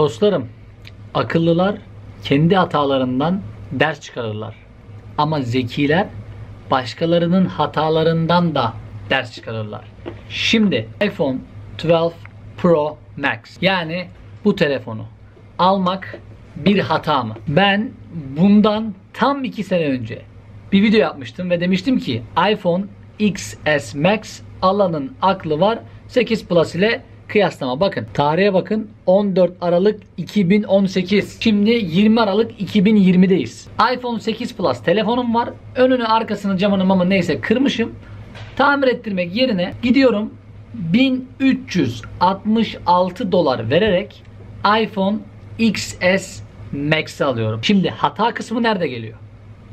Dostlarım, akıllılar kendi hatalarından ders çıkarırlar. Ama zekiler başkalarının hatalarından da ders çıkarırlar. Şimdi iPhone 12 Pro Max yani bu telefonu almak bir hata mı? Ben bundan tam 2 sene önce bir video yapmıştım ve demiştim ki iPhone XS Max alanın aklı var 8 Plus ile kıyaslama. Bakın tarihe bakın 14 Aralık 2018. Şimdi 20 Aralık 2020'deyiz. iPhone 8 Plus telefonum var. Önünü arkasını camını mamı neyse kırmışım. Tamir ettirmek yerine gidiyorum 1366 dolar vererek iPhone XS Max'i alıyorum. Şimdi hata kısmı nerede geliyor?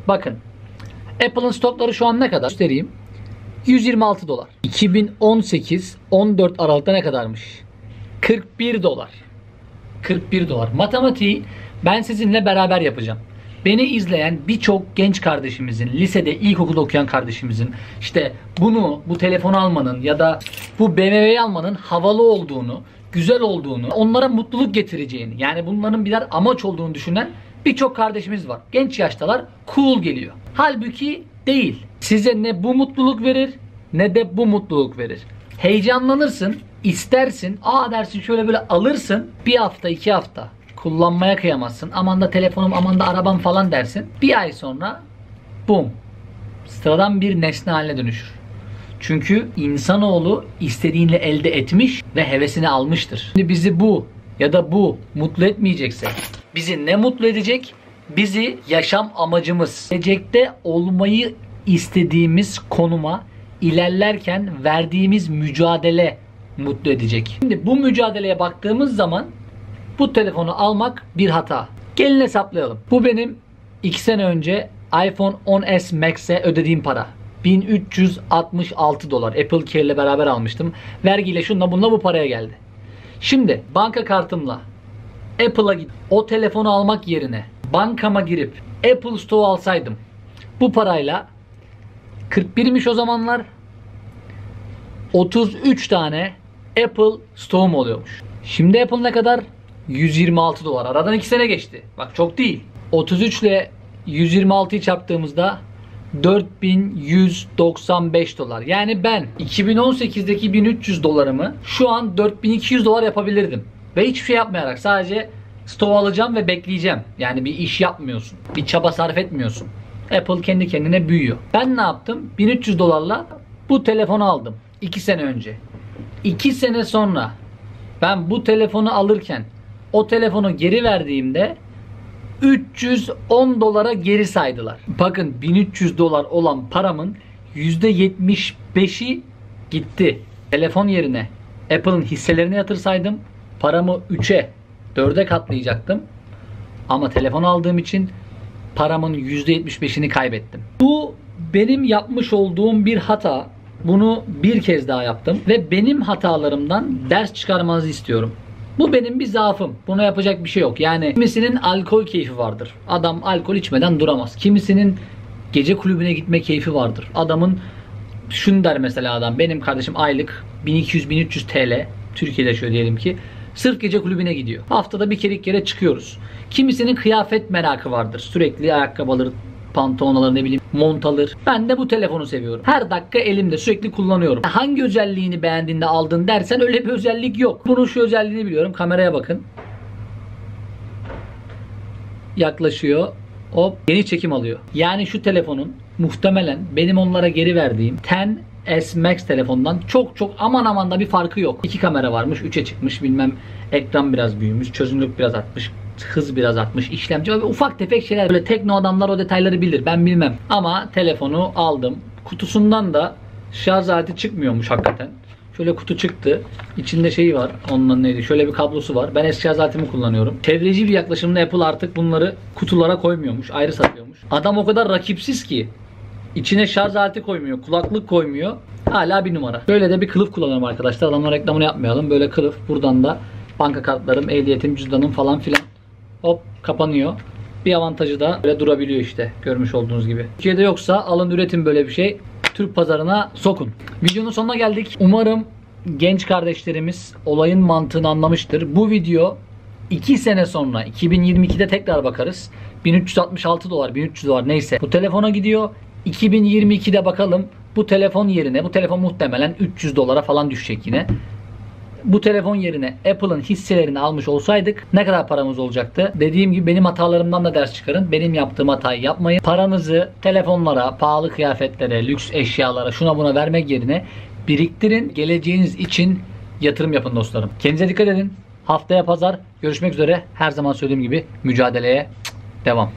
Bakın Apple'ın stokları şu an ne kadar? Göstereyim. 126 dolar. 2018 14 Aralık'ta ne kadarmış? 41 dolar. 41 dolar. Matematiği ben sizinle beraber yapacağım. Beni izleyen birçok genç kardeşimizin, lisede, ilkokulda okuyan kardeşimizin işte bunu, bu telefonu almanın ya da bu BMW'yi almanın havalı olduğunu, güzel olduğunu, onlara mutluluk getireceğini, yani bunların birer amaç olduğunu düşünen birçok kardeşimiz var. Genç yaştalar cool geliyor. Halbuki değil. Size ne bu mutluluk verir ne de bu mutluluk verir. Heyecanlanırsın, istersin, aa dersin şöyle böyle alırsın. Bir hafta, iki hafta kullanmaya kıyamazsın. Aman da telefonum, aman da arabam falan dersin. Bir ay sonra bum. Sıradan bir nesne haline dönüşür. Çünkü insanoğlu istediğini elde etmiş ve hevesini almıştır. Şimdi bizi bu ya da bu mutlu etmeyecekse bizi ne mutlu edecek? Bizi yaşam amacımız, gelecekte olmayı istediğimiz konuma ilerlerken verdiğimiz mücadele mutlu edecek. Şimdi bu mücadeleye baktığımız zaman bu telefonu almak bir hata. Gelin hesaplayalım. Bu benim 2 sene önce iPhone 10s Max'e ödediğim para. 1366 dolar. Apple Care ile beraber almıştım. Vergiyle şunla bununla bu paraya geldi. Şimdi banka kartımla Apple'a gidip o telefonu almak yerine bankama girip Apple Store alsaydım bu parayla 41'miş o zamanlar 33 tane Apple Store'um oluyormuş. Şimdi Apple ne kadar? 126 dolar. Aradan 2 sene geçti. Bak çok değil. 33 ile 126'yı çarptığımızda 4195 dolar. Yani ben 2018'deki 1300 dolarımı şu an 4200 dolar yapabilirdim. Ve hiçbir şey yapmayarak sadece stoğu alacağım ve bekleyeceğim. Yani bir iş yapmıyorsun. Bir çaba sarf etmiyorsun. Apple kendi kendine büyüyor. Ben ne yaptım? 1300 dolarla bu telefonu aldım. 2 sene önce. 2 sene sonra ben bu telefonu alırken o telefonu geri verdiğimde 310 dolara geri saydılar. Bakın 1300 dolar olan paramın %75'i gitti. Telefon yerine Apple'ın hisselerini yatırsaydım paramı 3'e 4'e katlayacaktım. Ama telefon aldığım için paramın %75'ini kaybettim. Bu benim yapmış olduğum bir hata. Bunu bir kez daha yaptım ve benim hatalarımdan ders çıkarmanızı istiyorum. Bu benim bir zaafım. Buna yapacak bir şey yok. Yani kimisinin alkol keyfi vardır. Adam alkol içmeden duramaz. Kimisinin gece kulübüne gitme keyfi vardır. Adamın şunu der mesela adam. Benim kardeşim aylık 1200-1300 TL Türkiye'de şöyle diyelim ki Sırf gece kulübüne gidiyor. Haftada bir kere iki kere çıkıyoruz. Kimisinin kıyafet merakı vardır. Sürekli ayakkabı alır, pantolon alır ne bileyim mont alır. Ben de bu telefonu seviyorum. Her dakika elimde sürekli kullanıyorum. Hangi özelliğini beğendiğinde aldın dersen öyle bir özellik yok. Bunun şu özelliğini biliyorum. Kameraya bakın. Yaklaşıyor. Hop yeni çekim alıyor. Yani şu telefonun muhtemelen benim onlara geri verdiğim 10 S Max telefondan çok çok aman aman da bir farkı yok. İki kamera varmış, 3'e çıkmış bilmem ekran biraz büyümüş, çözünürlük biraz artmış, hız biraz artmış, işlemci ve ufak tefek şeyler. Böyle tekno adamlar o detayları bilir ben bilmem. Ama telefonu aldım. Kutusundan da şarj aleti çıkmıyormuş hakikaten. Şöyle kutu çıktı. İçinde şeyi var. Ondan neydi? Şöyle bir kablosu var. Ben eski şarj aletimi kullanıyorum. Çevreci bir yaklaşımda Apple artık bunları kutulara koymuyormuş. Ayrı satıyormuş. Adam o kadar rakipsiz ki İçine şarj aleti koymuyor, kulaklık koymuyor. Hala bir numara. Böyle de bir kılıf kullanıyorum arkadaşlar. Adamlar reklamını yapmayalım. Böyle kılıf. Buradan da banka kartlarım, ehliyetim, cüzdanım falan filan. Hop kapanıyor. Bir avantajı da böyle durabiliyor işte. Görmüş olduğunuz gibi. Türkiye'de yoksa alın üretin böyle bir şey. Türk pazarına sokun. Videonun sonuna geldik. Umarım genç kardeşlerimiz olayın mantığını anlamıştır. Bu video 2 sene sonra 2022'de tekrar bakarız. 1366 dolar, 1300 dolar neyse. Bu telefona gidiyor. 2022'de bakalım bu telefon yerine bu telefon muhtemelen 300 dolara falan düşecek yine. Bu telefon yerine Apple'ın hisselerini almış olsaydık ne kadar paramız olacaktı? Dediğim gibi benim hatalarımdan da ders çıkarın. Benim yaptığım hatayı yapmayın. Paranızı telefonlara, pahalı kıyafetlere, lüks eşyalara, şuna buna vermek yerine biriktirin. Geleceğiniz için yatırım yapın dostlarım. Kendinize dikkat edin. Haftaya pazar görüşmek üzere. Her zaman söylediğim gibi mücadeleye devam.